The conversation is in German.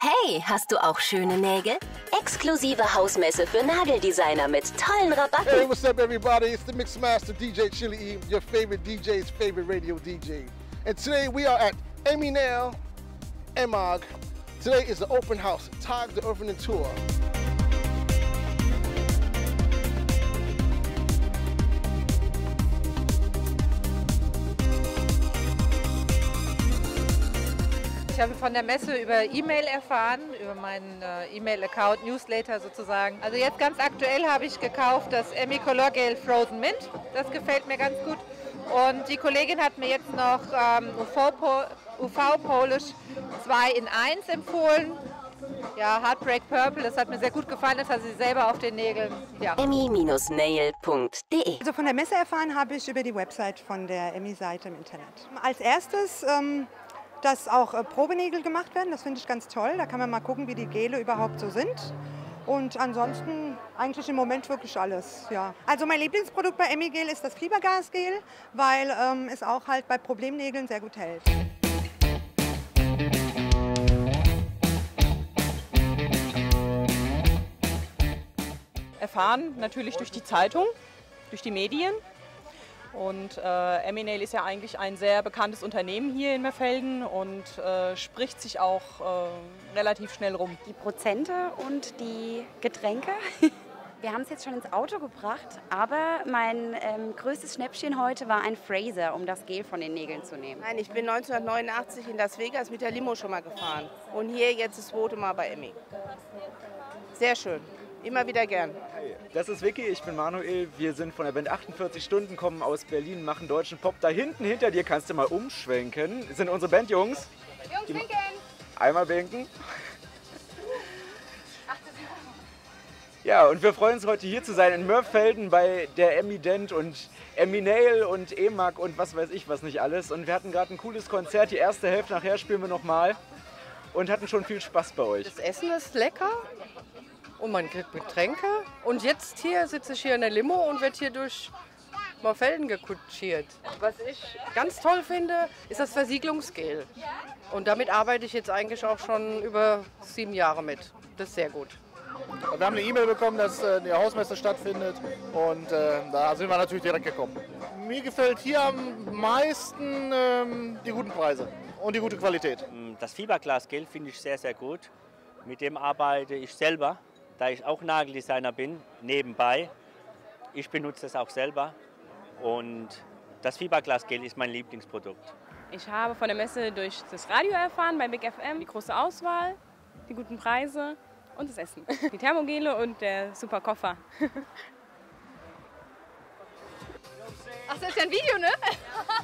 Hey, hast du auch schöne Nägel? Exklusive Hausmesse für Nageldesigner mit tollen Rabatten. Hey, what's up, everybody? It's the Mixmaster DJ Chili E, your favorite DJ's favorite radio DJ. And today we are at Emmy Nail, Emog. Today is the open house, Tag the Opening Tour. Ich habe von der Messe über E-Mail erfahren, über meinen äh, E-Mail-Account, Newsletter sozusagen. Also jetzt ganz aktuell habe ich gekauft das Emmy Color Gel Frozen Mint. Das gefällt mir ganz gut. Und die Kollegin hat mir jetzt noch ähm, UV, UV Polish 2 in 1 empfohlen. Ja, Heartbreak Purple, das hat mir sehr gut gefallen, das hat sie selber auf den Nägeln. Ja. Emmy-nail.de Also von der Messe erfahren habe ich über die Website von der Emmy-Seite im Internet. Als erstes, ähm, dass auch äh, Probenägel gemacht werden, das finde ich ganz toll. Da kann man mal gucken, wie die Gele überhaupt so sind. Und ansonsten eigentlich im Moment wirklich alles. Ja. Also mein Lieblingsprodukt bei Emmy Gel ist das Fiebergasgel, weil ähm, es auch halt bei Problemnägeln sehr gut hält. erfahren natürlich durch die Zeitung, durch die Medien. Und äh, Eminail ist ja eigentlich ein sehr bekanntes Unternehmen hier in Merfelden und äh, spricht sich auch äh, relativ schnell rum. Die Prozente und die Getränke. Wir haben es jetzt schon ins Auto gebracht, aber mein ähm, größtes Schnäppchen heute war ein Fraser, um das Gel von den Nägeln zu nehmen. Nein, ich bin 1989 in Las Vegas mit der Limo schon mal gefahren. Und hier jetzt das zweite Mal bei Emmy. Sehr schön. Immer wieder gern. Das ist Vicky, ich bin Manuel. Wir sind von der Band 48 Stunden, kommen aus Berlin, machen deutschen Pop. Da hinten hinter dir kannst du mal umschwenken. Das sind unsere Bandjungs. Jungs, winken! Einmal winken. Ja, und wir freuen uns heute hier zu sein in Mörfelden bei der Emmy Dent und Emmy Nail und EMAG und was weiß ich was nicht alles. Und wir hatten gerade ein cooles Konzert. Die erste Hälfte nachher spielen wir nochmal und hatten schon viel Spaß bei euch. Das Essen ist lecker und man kriegt Getränke. Und jetzt hier sitze ich hier in der Limo und werde hier durch Morfelden gekutschiert. Was ich ganz toll finde, ist das Versiegelungsgel. Und damit arbeite ich jetzt eigentlich auch schon über sieben Jahre mit. Das ist sehr gut. Wir haben eine E-Mail bekommen, dass äh, die Hausmesse stattfindet und äh, da sind wir natürlich direkt gekommen. Mir gefällt hier am meisten ähm, die guten Preise und die gute Qualität. Das Fiberglasgel finde ich sehr, sehr gut. Mit dem arbeite ich selber, da ich auch Nageldesigner bin, nebenbei. Ich benutze es auch selber und das Fiberglasgel ist mein Lieblingsprodukt. Ich habe von der Messe durch das Radio erfahren, bei Big FM, die große Auswahl, die guten Preise und das Essen. Die Thermogele und der super Koffer. Ach, das ist ja ein Video, ne?